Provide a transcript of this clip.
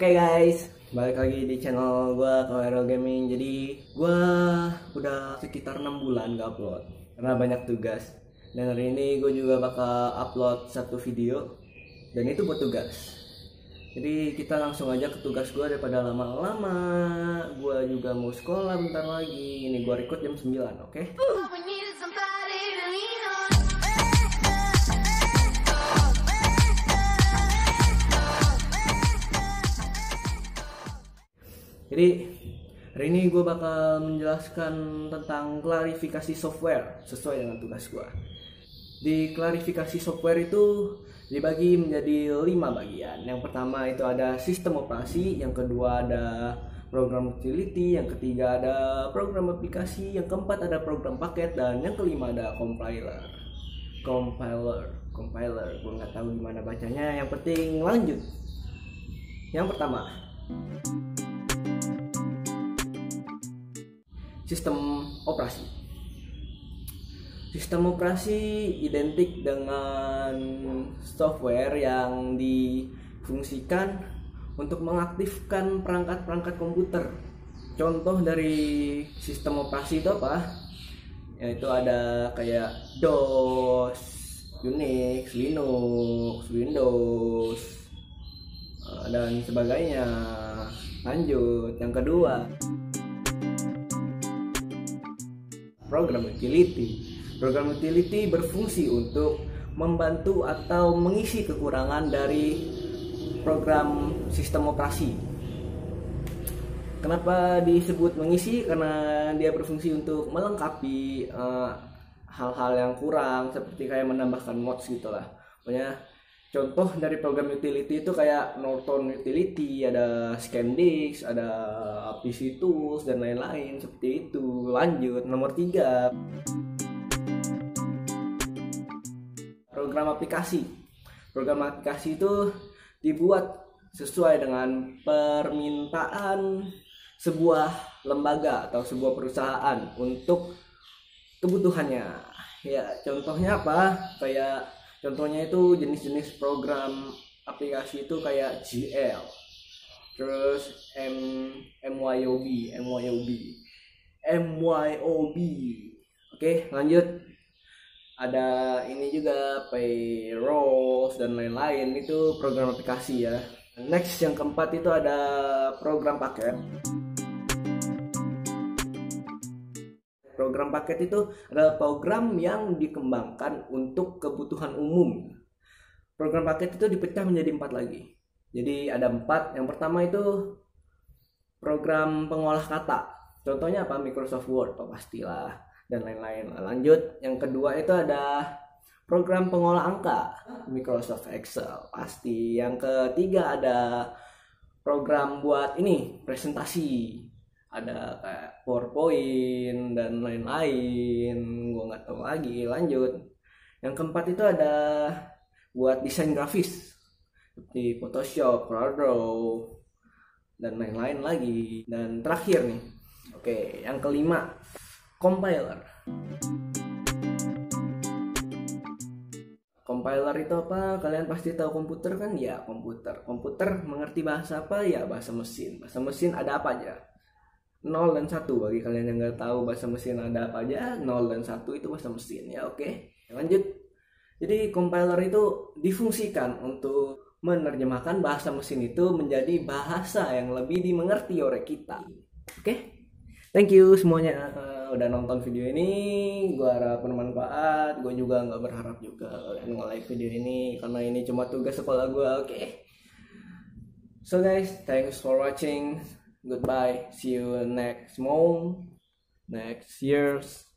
Oke guys, balik lagi di channel gue Kawero Gaming. Jadi gue udah sekitar 6 bulan gak upload karena banyak tugas. Dan hari ini gue juga bakal upload satu video dan itu buat tugas. Jadi kita langsung aja ke tugas gue daripada lama-lama. Gue juga mau sekolah bentar lagi. Ini gue record jam 9, oke? We Jadi hari ini gue bakal menjelaskan tentang klarifikasi software sesuai dengan tugas gue. Di klarifikasi software itu dibagi menjadi lima bagian. Yang pertama itu ada sistem operasi, yang kedua ada program utility, yang ketiga ada program aplikasi, yang keempat ada program paket, dan yang kelima ada compiler. Compiler, compiler, gue nggak tahu gimana bacanya. Yang penting lanjut. Yang pertama, sistem operasi. Sistem operasi identik dengan software yang difungsikan untuk mengaktifkan perangkat-perangkat komputer. Contoh dari sistem operasi itu apa? Yaitu ada kayak DOS, Unix, Linux, Windows, eh, dan sebagainya. Lanjut, yang kedua, program utility. Program utility berfungsi untuk membantu atau mengisi kekurangan dari program sistem operasi. Kenapa disebut mengisi? Karena dia berfungsi untuk melengkapi eh, hal-hal yang kurang seperti kayak menambahkan mods gitulah. Pokoknya contoh dari program utility itu kayak Norton utility, ada Scandix, ada PC Tools dan lain-lain seperti itu. Lanjut nomor 3 program aplikasi. Program aplikasi itu dibuat sesuai dengan permintaan sebuah lembaga atau sebuah perusahaan untuk kebutuhannya. Ya, contohnya apa? Kayak contohnya itu jenis-jenis program aplikasi itu kayak GL. Terus M MYOB, MYOB. MYOB. Oke, lanjut ada ini juga payrolls dan lain-lain itu program aplikasi ya next yang keempat itu ada program paket program paket itu adalah program yang dikembangkan untuk kebutuhan umum. Program paket itu dipecah menjadi empat lagi. Jadi ada empat. Yang pertama itu program pengolah kata. Contohnya apa? Microsoft Word oh, pastilah dan lain-lain. Lanjut, yang kedua itu ada program pengolah angka Microsoft Excel. Pasti. Yang ketiga ada program buat ini presentasi ada kayak PowerPoint dan lain-lain. Gua nggak tahu lagi. Lanjut, yang keempat itu ada buat desain grafis seperti Photoshop, CorelDRAW dan lain-lain lagi. Dan terakhir nih, oke, yang kelima compiler. Compiler itu apa? Kalian pasti tahu komputer kan? Ya, komputer. Komputer mengerti bahasa apa? Ya, bahasa mesin. Bahasa mesin ada apa aja? 0 dan 1 bagi kalian yang nggak tahu bahasa mesin ada apa aja 0 dan 1 itu bahasa mesin. Ya oke. Lanjut. Jadi compiler itu difungsikan untuk menerjemahkan bahasa mesin itu menjadi bahasa yang lebih dimengerti oleh kita. Oke? Thank you semuanya uh, udah nonton video ini. Gue harap bermanfaat. Gue juga nggak berharap juga kalian nge-like video ini karena ini cuma tugas sekolah gue oke? So guys thanks for watching goodbye. See you next month. Next years